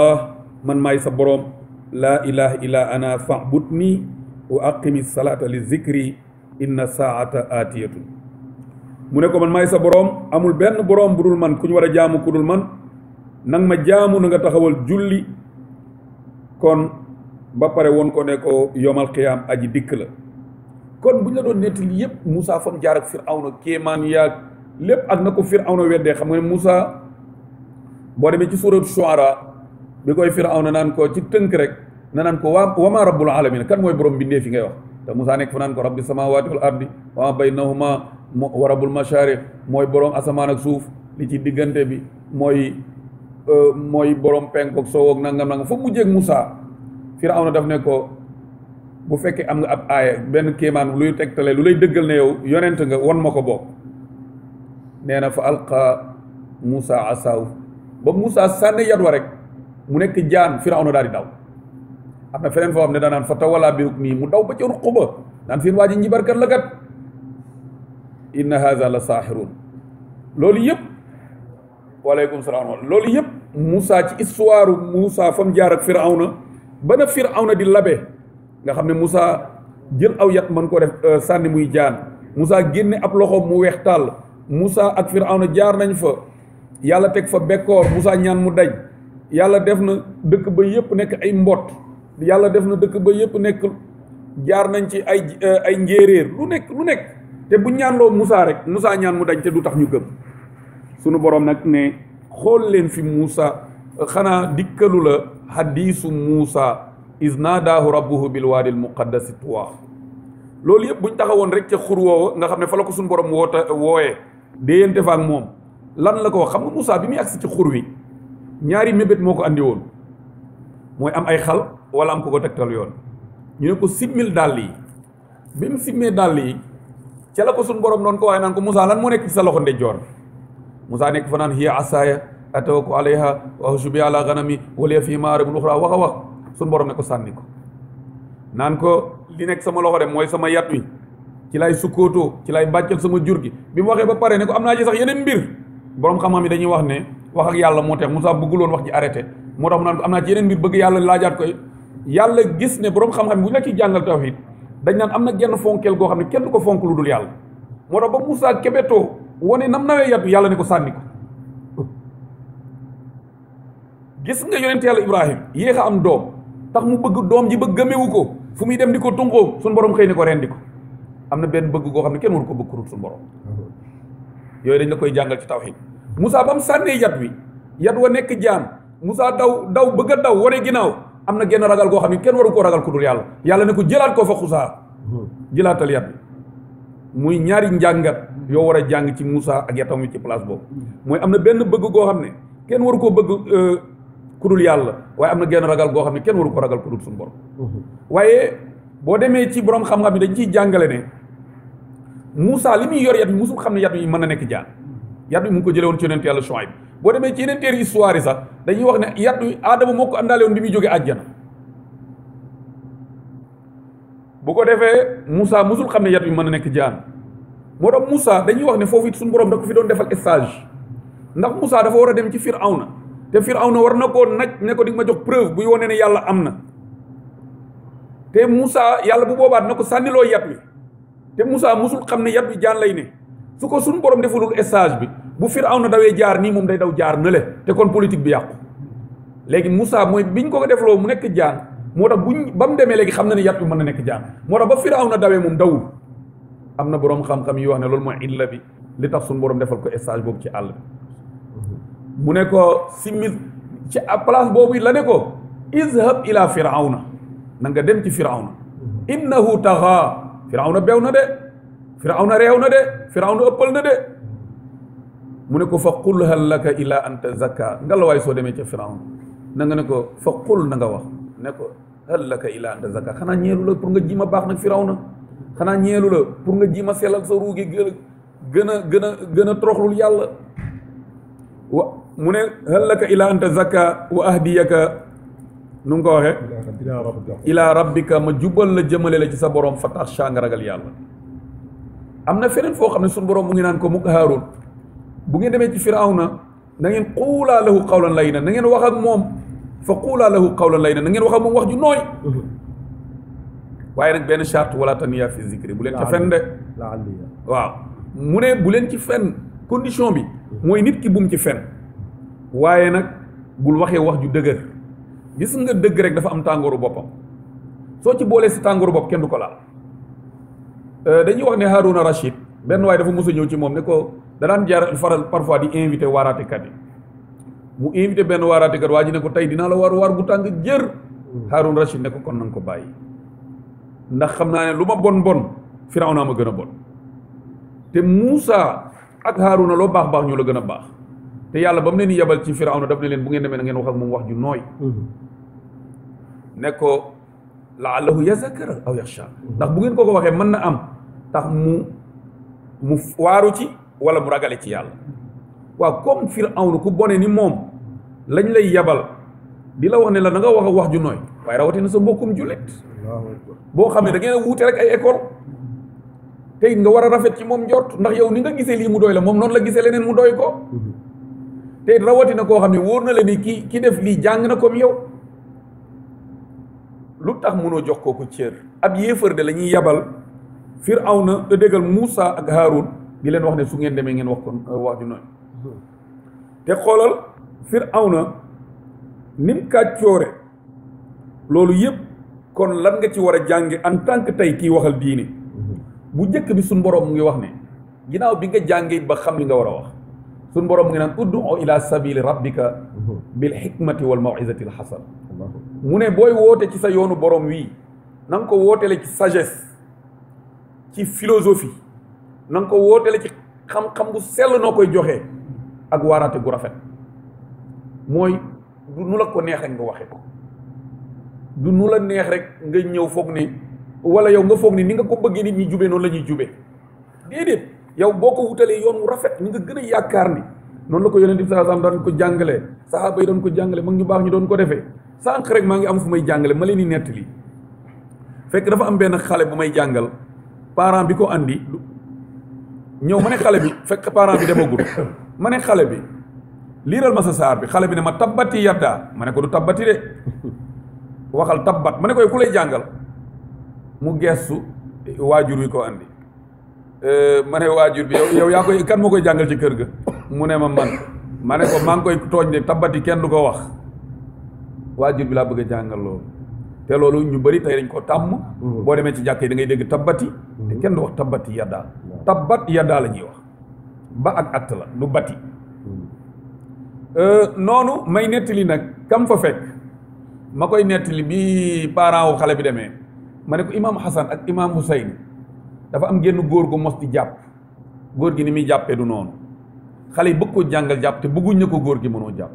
allah man maay sa boroom laa ilaha illa ana fa'budni wa aqimi salata li zikri inna saata aatiyatu mu ne ko man maay sa boroom amul benn boroom bu dul man ku ñu war a jaamu ku dul man nang ma jaamu na nga taxawal julli kon ba pare woon ko ne ko yomal xiyaam aji dikk la kon bu ñu la doon nettali yépp Moussa fam jaar ak Firawna kéemaan yaag lépp ak na ko Firawna weddee xam nga ne Moussa boo demee ci suuratu Shuara bi koy Firawna naan ko ci tënk rek na naan ko waa wa maa rabbul alamin kan mooy borom bindee fi ngay wax te Moussa nekk fa naan ko rabbi samawati wal ardi wa ma baynahuma wa rabbul mashariq mooy borom asamaan ak suuf li ci diggante bi mooy euh, mooy borom penk ak soow ak nangam nangam fa mujjee ak Moussa Firawna daf ne ko bu fekkee am nga ab aaya benn kéemaan luy tegtale lu lay dëggal ne yow yonent nga won ma ko bokk nee na fa alqa Moussa asaaw ba Moussa sànni yat wa rek mu nekk jaan Firawna daal di daw am na feneen foo xam ne danaan fa tawalaa bi nii mu daw ba ca ruq ba naan seen waa ji njibarkat la kat inna haza la saaxirun loolu yëpp waaleykum salaam loolu yëpp Moussa ci histoire Moussa fa mu jaar ak Firawna ba na Firawna di labe nga xam ne Moussa jël aw yat man koo def euh, sànni muy jaan Moussa génne ab loxoom mu weex tàll Moussa ak Firawna jaar nañ fa yàlla teg fa bekkoor Moussa ñaan mu daj yàlla def na dëkk ba yépp nekk ay mbott yàlla def na dëkk ba yépp nekk jaar nañ ci ay euh, ay njéeréer lu nekk lu nekk te bu ñaanloo Moussa rek Moussa ñaan mu dañ te du tax ñu gëm sunu borom nag ne xool leen fi Moussa xanaa dikkalu la hadiisu Moussa is naadaahu rabbuhu bil waadil muqaddasi tuwaa loolu yëpp buñ taxawoon rek ca xur woowa nga xam ne fa la ko suñu borom woota wooyee déeyante fa ak moom lan la ko wax xam nga Moussa bi muy agsi ci xur wi ñaari mébét moo ko andi woon mooy am ay xal wala am ko ko tegtal yoon ñu ne ko simmil dàll yi bi mu simmee dàll yi ca la ko suñ borom doon ko waaye naan ko Moussa lan moo nekk ci sa loxo ndeyjoor Moussa nekk fa naan hiya asaaya atawakku alayha wa ahushu biha ala ganami wa liya fiihaa ma'aaribun uxraa wax a wax suñ borom ne ko sànni ko naan ko li nekk sama loxo de mooy sama yat wi ci lay sukkootoo ci lay bàccal sama jur gi bi mu waxee ba pare ne ko am naa ci sax yeneen mbir borom xam-xam yi dañuy wax ne wax ak yàlla moo tax Moussa bëgguloon wax ji arrêté moo tax mu naan ko am naa ci yeneen mbir bëgg yàlla laajaat koy yàlla gis ne boroom xam-xam bu ñu la ciy jàngal tawhid dañ naan am na genn fonkeel goo xam ne kenn du ko fonk lu dul yàlla moo tax ba Moussa kebetoo wane nam nawee yat yàlla ne ko sànni ko gis nga yonent yàlla Ibrahim yéex a am doom tax mu bëgg doom ji ba gëmewu ko fu muy dem di ko tunqoo suñu borom xëy ne ko rendi ko am na benn bëgg goo xam ne kenn waru ko bëgg kurut suñu borom yooyu dañ la koy jàngal ci tawhid Moussa ba mu sànnee yat wi yat wa nekk jaan Moussa daw daw bëgg a daw waree ginnaaw am na genn ragal goo xam ne kenn waru koo ragal ku dul yàlla yàlla ne ko jëlaat ko fa xusaa hmm. jëlaatal yat bi muy ñaari njàngat yoo war a jàng ci Moussa ak yatam wi ci place boobu hmm. mooy am na benn bëgg goo xam ne kenn waru koo bëgg euh, ku dul yàlla waaye am na genn ragal goo xam ne kenn waru ko ragal ku dul suñu borom hmm. waaye boo demee ci borom xam-xam yi dañ ciy jàngale ne Moussa li muy yor yat bi musul xam ne yat bi mën na nekk jaan yat bi mu ngi ko jëlee woon ci yonent yàlla Shuayb boo demee ci yeneen téere histoire yi sax dañuy wax ne yat wi aadama moo ko àndaale woon bi muy jógee àjjana bu ko defee Moussa musul xam ne yat wi mën a nekk jaan moo tax Moussa dañuy wax ne foofu it suñu borom da ko fi doon defal stage ndax Moussa dafa war a dem ci Firawna te Firawna war na koo naj ne ko di ma jox preuve buy wane ne yàlla am na te Moussa yàlla bu boobaa dina ko sànniloo yat wi te Moussa musul xam ne yat bi jaan lay ne su ko suñ borom defulul stage bi bu Firawna dawee jaar nii moom day daw jaar na le te kon politique bi yàqu léegi Moussa mooy biñ ko ko defloo mu nekk jaan moo tax buñ ba mu demee léegi xam na ne yat bi mën na nekk jaan moo tax ba Firawna dawee moom dawul am na boroom xam-xam yi wax ne loolu mooy illa bi li tax suñu borom defal ko stage boobu ci àll bi mm-hmm. mu ne ko simil ci place boobu la ne ko izhab ila firawna na nga dem ci firawna mm-hmm. innahu taxa firawna beew na de firawna réew na de firawna ëppal na de mu ne ko fa qul hal laka ila an tazakka nga la waay soo demee ca firawna na nga ne ko fa qul na nga wax ne ko hal laka ila an tazakka xanaa ñeelu la pour nga ji ma baax nag firaw na xanaa ñeelu la pour nga ji ma sellal sa ruugi gën gën a gën a gën a toroxlul yàlla wa mu ne hal laka ila an tazakka wa ahdiyaka nu mu ko waxee ila rabbika ma jubal la jëmale la ci sa borom fa tax shaa nga ragal yàlla am na feneen foo xam ne suñu borom mu ngi naan ko mu ko Haaroon bu ngeen demee ci Firawna na ngeen quulaa lahu qawlan layyinan na ngeen wax ak moom fa quulaa lahu qawlan layyinan na ngeen wax ak moom wax ju nooy mhm. waaye nag benn charte wala taniya fi zikri bu leen ci fen de waaw mu ne bu leen ci fen condition bi mhm. mooy nit ki bum ci fen waaye nag bul waxee wax ju dëgër gis nga dëgg rek dafa am tàngooru boppam soo ci boolee si tàngooru bopp kenn du ko laal euh, dañuy wax ne Harouna Rachid benn waaye dafa mos a ñëw ci moom ne ko da daan jaar faral parfois di invité waaraatekat yi mu invité benn waaraatekat waa ji ne ko tey dinaa la war war bu tàng jër hmm. Harouna Rachid ne ko kon na ko bàyyi ndax xam naa ne lu ma bon bon Firawna ma gën a bon te Moussa ak Harouna loo baax baax ñoo la gën a baax te yàlla ba mu leen yebal ci Firawna daf ne leen bu ngeen demee na ngeen wax ak moom wax ju nooy hmm. ne ko laallahu yazakara aw yaxsha ndax bu ngeen ko ko waxee mën na am tax mu mu waaru ci wala mu ragale ci yàlla waaw comme Firawna ku bone ni moom lañ lay yabal di la wax ne la da nga wax wax ju nooy waaye rawatina sa mbokkum jullit boo xam ne da ngeen wuute rek ay école te it nga war a rafet ci moom njort ndax yow ni nga gisee lii mu doy la moom noonu la gisee leneen mu doy ko mhm. te rawatina koo xam ne wóor na la ni kii ki def lii jàng na comme yow lu tax mënoo jox kooku cër ab yéefar de la ñuy yabal na te déggal Moussa ak Haroun di leen wax ne su ngeen demee ngeen wax kon euh, wax ju noonu te xoolal Firawna nim kàccoore loolu yëpp kon lan nga ci war a jànge en tant que tey kii waxal diine bu njëkk bi suñ boroom mu ngi wax ne ginnaaw bi nga jàngee ba xam li nga war a wax suñ borom mu ngi naan uddu ila sabili rabbika mhm. bil hikmati wal mawizati al xasan mu ne booy woote ci sa yoonu borom wii na nga ko wootele ci sagesse ci philosophie na nga ko wootele ci xam-xam bu sell noo koy joxee ak waaraate gu rafet mooy du nu la ko neex rek nga waxee ko du nu la neex rek nga ñëw foog ni wala yow nga foog ni ni nga ko bëggee nit ñi jubee noonu la ñuy jubee déedéet yow boo ko wutalee yoon wu rafet ni nga gën a yaakaar ni noonu la ko yonent bi sallallahu alayhi wasallam ko jàngalee saxaaba yi doon ko jàngale mag ñu baax ñu doon ko defee sànq rek maa ngi am fu may jàngale ma leen di nettali fekk dafa am benn xale bu may jàngal parent bi ko andi ñëw ma ne xale bi fekk parent bi demagul ma ne xale bi liiral ma sa saar bi xale bi ne ma tabbati yaddaa ma ne ko du tabbati de waxal tabbat ma ne koy ku lay jàngal mu geestu waajur wi ko andi euh, ma ne waajur bi yow yow yaa koy kan moo koy jàngal ci kër ga mu ne ma man ma ne ko maa ngi koy tooñ de tabati kenn du ko wax waajur bi laa bëgg a jàngal loolu te loolu ñu bëri tey dañ ko tàmm mm-hmm. boo demee ci jàkk yi da ngay dégg tabati te mm-hmm. kenn du wax tabati yaddaa tabat yaddaa la ñuy wax ba ak att la lu bati hmm. euh, noonu may nettali nag kam fa fekk ma koy nettali bi parent wu xale bi demee ma ne ko imaam Hassan ak imaam Hussein dafa am génn góor gu mos di jàpp góor gi ni muy jàppee du noonu xale yi bëgg ko jàngal jàpp te bëgguñ ne ko góor gi mënoo jàpp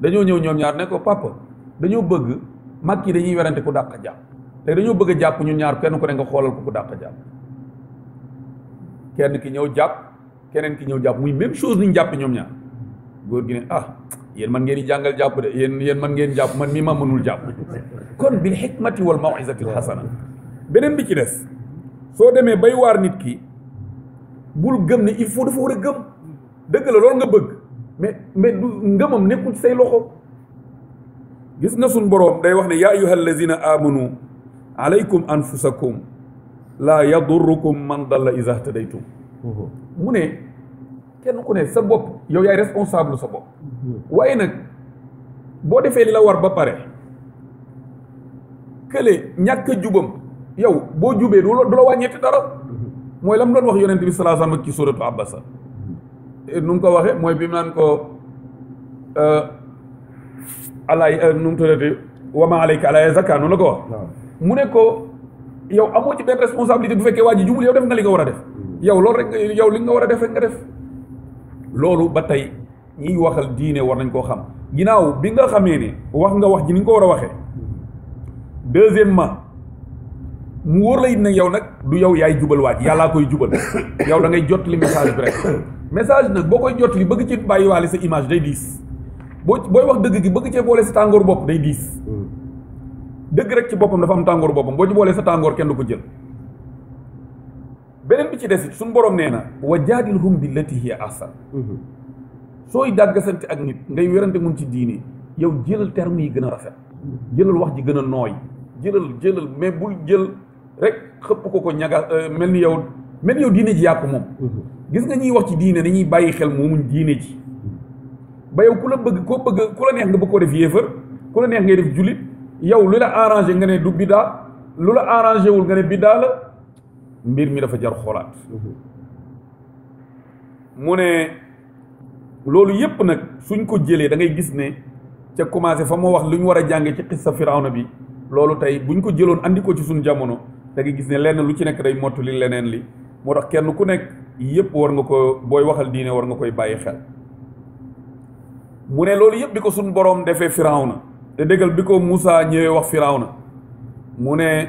dañoo ñëw ñoom ñaar ne ko papa dañoo bëgg mag yi dañuy werante ku dàq jàpp léegi dañoo bëgg a jàpp ñun ñaar kenn ku ne nga xoolal ko ku dàq jàpp kenn ki ñëw jàpp keneen ki ñëw jàpp muy même chose ni ñu jàpp ñoom ñaar góor gi ne ah yéen man ngeen di jàngal jàpp de yéen yéen man ngeen jàpp man mi ma mënul jàpp kon bil xikmati wal mawizati xasana beneen bi ci des soo demee bay waar nit ki bul gëm ne il faut dafa war a gëm dëgg la loolu nga bëgg mais mais du ngëmam nekkul ci say loxo gis nga suñ boroom day wax ne yaa ayuha alladina amanu alaykum anfusakum laa yadurrukum man dalla iza htadaytum mhm. mu ne kenn ku ne sa bopp yow yaay responsable sa bopp mhm. waaye nag boo defee li la war ba pare kële ñàkk jubam yow boo jubee du la wàññeeti dara mhm. mooy lam doon wax yonent bi sallallahu alayhi wasallam ci suratu abasa nu mu ko waxe mooy bi mu naan ko euh, alaay euh, nu mu tuddati wama alayka alaay zakka noonu la ko wax mu ne ko yow amoo ci benn responsabilité bu fekkee waa ji jubul yow def nga li nga war a def hmm. yow loolu rek yow li nga war a def rek nga def loolu ba tey ñiy waxal diine war nañ koo xam ginnaaw bi nga xamee ne wax nga wax ji ni nga ko war a waxee hmm. deuxièmement mu wóor la it nag yow nag du yow yaay jubal waaj yàllaa koy jubal yow da ngay jot li message bi rek message nag boo koy jot li bëgg ci bàyyiwaale sa image day diis boo booy wax dëgg gi bëgg cee boole sa tàngoor bopp day diis hmm. dëgg rek ci boppam dafa am tàngoor boppam boo ci boolee sa tàngoor kenn du ko jël beneen bi ci des it suñu borom nee na wa jaadilhum billati hiya ahsan hmm. sooy dàggasante ak nit ngay werante mun ci diine yow jëlal terme yi gën a rafet jëlal wax ji gën a nooy jëlal jëlal mais bul jël rek xëpp ko ko ñaga euh, mel ni yow mel ni yow diine ji yaa ko moom mhm. gis nga ñuy wax ci diine dañuy bàyyi xel moomuñ diine ji ba yow ku la bëgg koo bëgg ku la neex nga bëgg koo def yéefar ku la neex ngay def jullit yow lu la arrangé nga ne du biddaa lu la arrangé wul nga ne biddaa la mbir mi dafa jar xoolaat mhm. mu ne loolu yépp nag suñ ko jëlee da ngay gis ne ca commencé fa moo wax lu ñu war a jànge ci xissa firawna bi loolu tey buñ ko jëloon andi ko ci suñu jamono da ngay gis ne lenn lu ci nekk day mottu li leneen li moo tax kenn ku nekk yépp war nga ko booy waxal diine war nga koy bàyyi xel mu ne loolu yépp bi ko suñ boroom defee firawna te déggal bi ko Moussa ñëwee wax firawna mu ne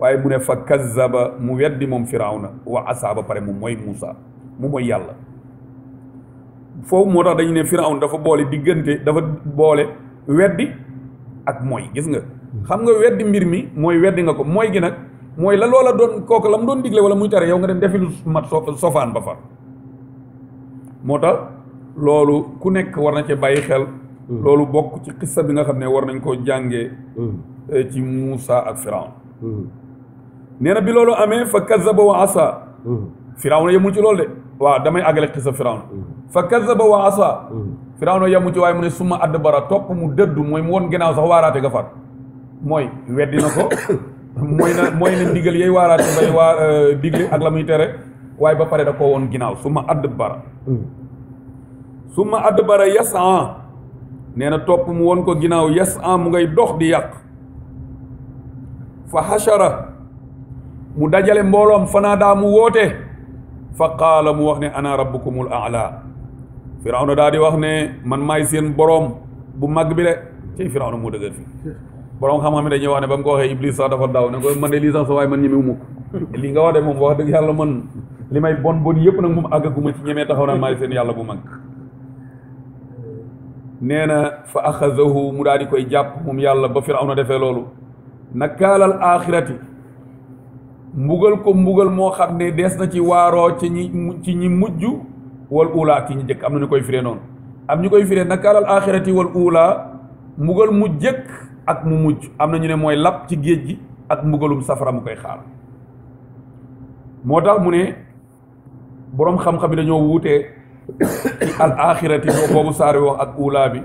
waaye mu ne fa kazzaba mu weddi moom firawna wa asaa ba pare mu mooy Muusa mu mooy yàlla foofu moo tax dañu ne firawna dafa boole diggante dafa boole weddi ak mooy gis nga xam nga weddi mbir mi mooy weddi nga ko mooy gi nag mooy la loola doon kooku la mu doon digle wala muy tere yow nga dem defi lu mat sofaan ba far moo tax loolu ku nekk war na cee bàyyi xel hmm. loolu bokk ci xissa bi nga xam ne war nañ koo jàngee hmm. eh, ci Muusa ak Firawn hmm. nee na bi loolu amee fa kazaba wa asa Firawna yemul ci loolu de waaw damay àggale xissa Firawna fa kazaba wa asa Firawna yemul ci waaye mu ne suma add bara topp mu dëddu mooy mu woon gannaaw sax waaraate ga faat mooy weddi na ko mooy na mooy na ndigal yay waaraate bay waa euh, digle ak la muy tere waaye ba pare da ko woon ginnaaw su ma add bara hmm. su ma add bara yas an nee na topp mu woon ko ginnaaw yas an mu ngay dox di yàq fa xashara mu dajale mbooloom fanaa daa mu woote fa qaala mu wax ne ana rabbukumul aala firawna daa di wax ne man maay seen boroom bu mag bi le cay firawna moo dëgër fi borom xam-xam dañuy wax ne ba mu ko waxee Iblis sax dafa daw ne ko man de lii sax sa waay man ñemewu mukk lii nga wax de moom wax dëgg yàlla man li may bon bon yëpp nag moom àggaguma ci ñemee taxaw naa maay seen yàlla bu mag nee na fa axazahu mu daal di koy jàpp moom yàlla ba Firawna defee loolu nakaalal aaxirati mbugal ko mbugal moo xam ne dees na ci waaroo ci ñi ci ñi mujj wal uulaa ci ñi jëkk am na ñu koy firee noonu am ñu koy firee nakaalal aaxirati wal uulaa mbugal mu jëkk ak mu mujj am na ñu ne mooy lab ci géej gi ak mbugalum safara mu koy xaar moo tax mu ne boroom xam-xam yi dañoo wuutee ci al axirati boobu saari wax ak uulaa bi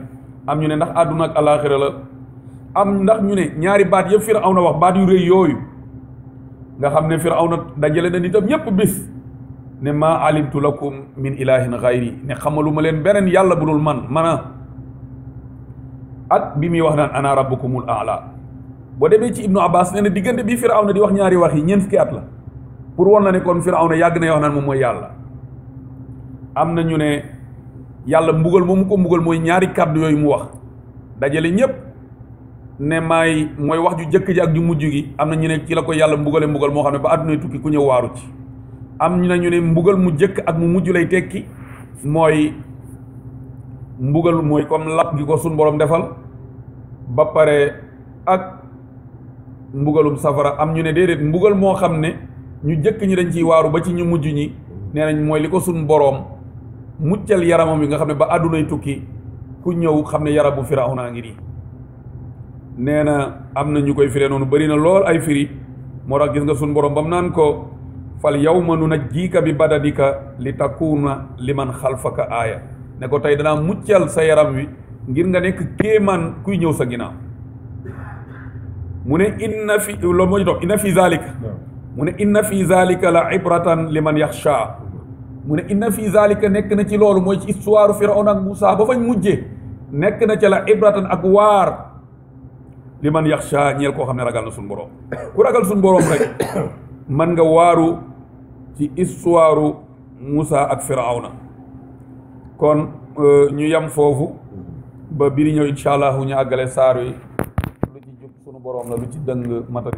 am ñu ne ndax àdduna ak alaaxira la am ndax ñu ne ñaari baat yëpp Firawna wax baat yu rëy yooyu nga xam ne Firawna dajale na nitam ñëpp bis ne maa alimtu lakum min ilahin xayri ne xamaluma leen beneen yàlla bu dul man mana ak bi muy wax naan ana rabbukumul aala boo demee ci ibnu abbas nee na diggante bi firawna di wax ñaari wax yi ñeent fukki at la pour won la ne kon firawna yàgg na wax naan moom mooy yàlla am na ñu ne yàlla mbugal moom mu ko mbugal mooy ñaari kàddu yooyu mu wax dajale ñépp ne maay mooy wax ju jëkk ji ak ju mujj gi am na ñu ne ci la ko yàlla mbugale mbugal moo xam ne ba àdduna tukki ku ñëw waaru ci am na ñu ne mbugal mu jëkk ak mu mujj lay tekki mooy mbugal mooy comme lap gi ko sun borom defal ba pare ak mbugalum safara am ñu ne déedéet mbugal moo xam ne ñu jëkk ñi dañ ciy waaru ba ci ñu mujj ñi nee nañ mooy li ko sun boroom muccal yaramam yi nga xam ne ba àddunay tukki ku ñëw xam ne yarabu firawna ngi nii nee na am na ñu koy firee noonu bëri na lool ay firi moo tax gis nga sun borom bam naan ko fal yawma nunajjika bi badadika li takuna liman xalfaka aaya ne ko tey danaa muccal sa yaram wi ngir nga nekk kéemaan kuy ñëw sa ginnaaw mu ne inna fi loolu moo ci topp inna fi zalika mu ne inna fi zalika la ibratan liman yaxsha mu ne inna fi zalika nekk na ci loolu mooy ci histoire Firawna ak Muusa ba fañ mujjee nekk na ca la ibratan ak waar li man yaxsha ñeel koo xam ne ragal na suñu borom ku ragal suñu borom rek man nga waaru ci histoire Muusa ak Firawna kon euh, ñu yem foofu ba biri ñëw incha allahu ñu àggale saar yi lu ci jub sunu borom la lu ci dëng matali